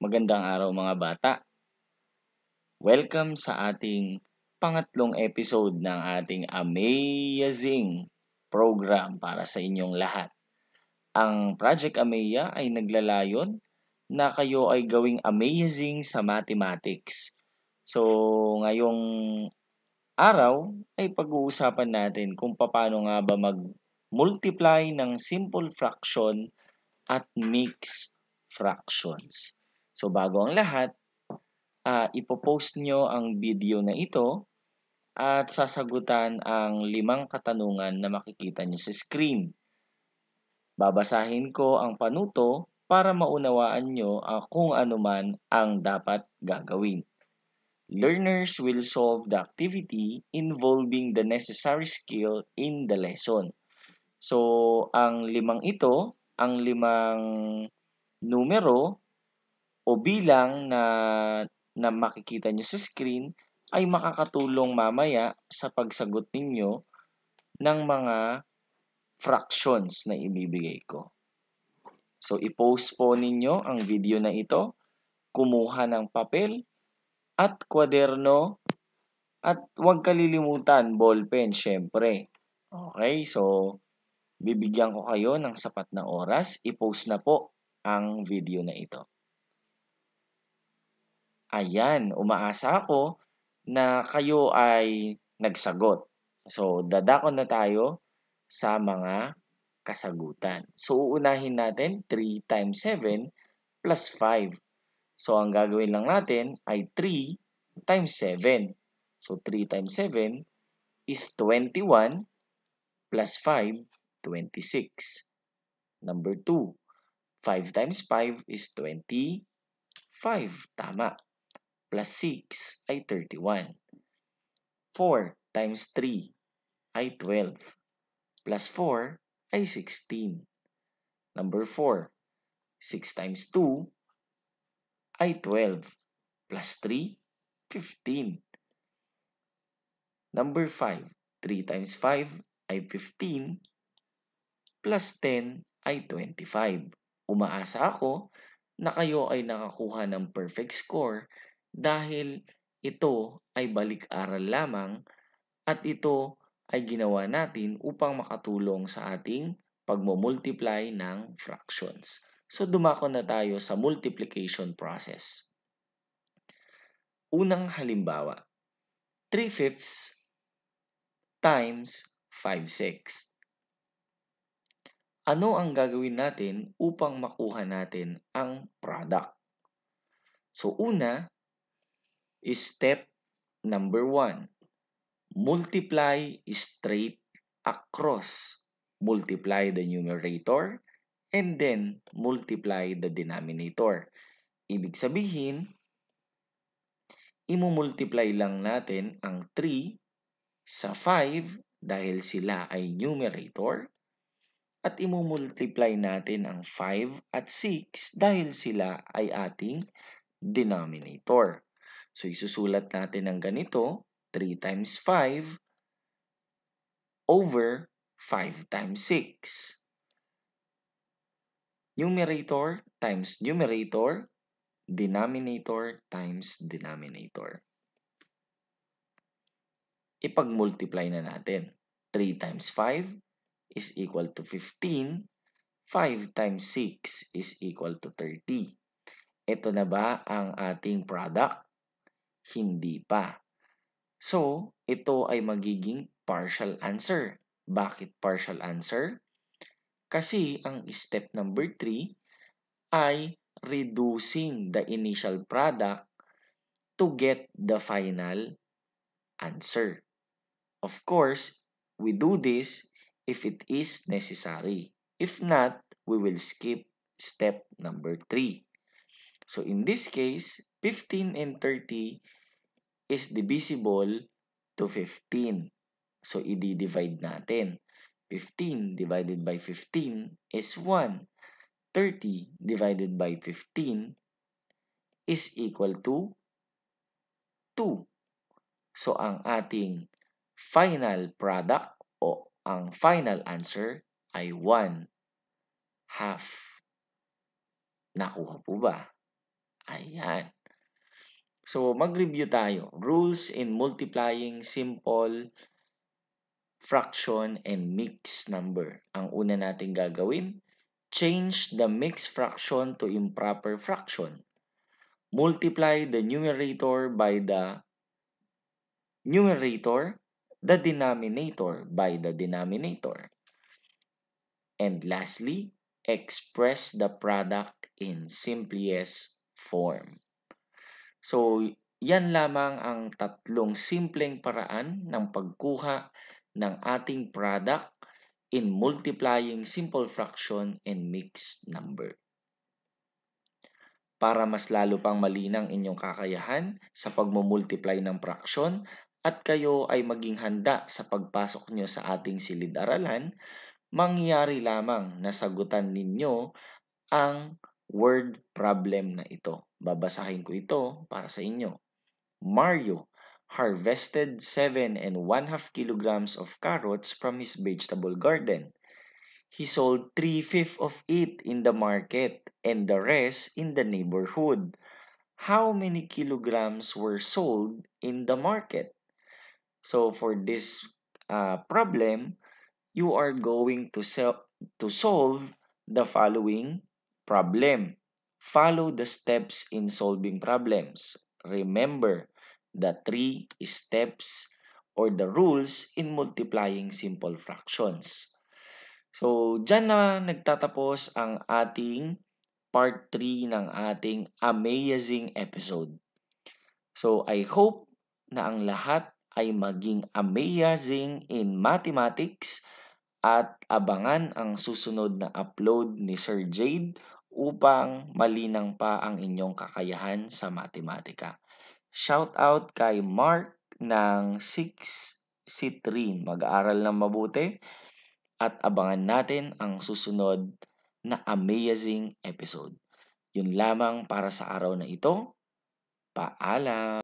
Magandang araw mga bata. Welcome sa ating pangatlong episode ng ating amazing program para sa inyong lahat. Ang Project Ameya ay naglalayon na kayo ay gawing amazing sa mathematics. So, ngayong araw ay pag-uusapan natin kung paano nga ba mag-multiply ng simple fraction at mixed fractions. So bago ang lahat, uh, ipopost nyo ang video na ito at sasagutan ang limang katanungan na makikita nyo sa screen. Babasahin ko ang panuto para maunawaan nyo uh, kung ano man ang dapat gagawin. Learners will solve the activity involving the necessary skill in the lesson. So, ang limang ito, ang limang numero o bilang na, na makikita nyo sa screen ay makakatulong mamaya sa pagsagot ninyo ng mga fractions na ibibigay ko. So, i-post po ninyo ang video na ito, kumuha ng papel at kwaderno at huwag kalilimutan, ballpen, syempre. Okay, so bibigyan ko kayo ng sapat na oras. I-post na po ang video na ito. Ayan, umaasa ako na kayo ay nagsagot. So, dadako na tayo sa mga kasagutan. So, uunahin natin 3 times 7 plus 5. So, ang gagawin lang natin ay 3 times 7. So, 3 times 7 is 21 plus 5, 26. Number 2, 5 times 5 is 25. Tama plus 6 ay 31. 4 times 3 ay 12. Plus 4 ay 16. Number 4, 6 times 2 ay 12. Plus 3, 15. Number 5, 3 times 5 ay 15. Plus 10 ay 25. Umaasa ako na kayo ay nakakuha ng perfect score dahil ito ay balik-aral lamang at ito ay ginawa natin upang makatulong sa ating pagmumultiply ng fractions. So dumako na tayo sa multiplication process. Unang halimbawa, 3 fifths times 5 sixths. Ano ang gagawin natin upang makuha natin ang product? So una, step number one. Multiply straight across. Multiply the numerator and then multiply the denominator. Ibig sabihin, imumultiply lang natin ang 3 sa 5 dahil sila ay numerator at imumultiply natin ang 5 at 6 dahil sila ay ating denominator. So, isusulat natin ng ganito, 3 times 5 over 5 times 6. Numerator times numerator, denominator times denominator. Ipag-multiply na natin. 3 times 5 is equal to 15. 5 times 6 is equal to 30. Ito na ba ang ating product? Hindi pa. So, ito ay magiging partial answer. Bakit partial answer? Kasi ang step number 3 ay reducing the initial product to get the final answer. Of course, we do this if it is necessary. If not, we will skip step number 3. So in this case, 15 and 30 is divisible to 15. So, i-divide natin. 15 divided by 15 is 1. 30 divided by 15 is equal to 2. So, ang ating final product o ang final answer ay 1 half. Nakuha po ba? Ayan. So, mag-review tayo. Rules in multiplying simple fraction and mixed number. Ang una natin gagawin, change the mixed fraction to improper fraction. Multiply the numerator by the numerator, the denominator by the denominator. And lastly, express the product in simplest form. So, yan lamang ang tatlong simpleng paraan ng pagkuha ng ating product in multiplying simple fraction and mixed number. Para mas lalo pang malinang inyong kakayahan sa pagmumultiply ng fraction at kayo ay maging handa sa pagpasok nyo sa ating silid-aralan, mangyayari lamang na sagutan ninyo ang word problem na ito. Babasahin ko ito para sa inyo. Mario harvested 7 and 1 half kilograms of carrots from his vegetable garden. He sold 3 fifths of it in the market and the rest in the neighborhood. How many kilograms were sold in the market? So for this uh, problem, you are going to, to solve the following problem. Follow the steps in solving problems. Remember the three steps or the rules in multiplying simple fractions. So, dyan na nagtatapos ang ating part 3 ng ating amazing episode. So, I hope na ang lahat ay maging amazing in mathematics at abangan ang susunod na upload ni Sir Jade upang malinang pa ang inyong kakayahan sa matematika. Shout out kay Mark ng 6 Citrin. Mag-aaral ng mabuti at abangan natin ang susunod na amazing episode. Yun lamang para sa araw na ito. Paalam!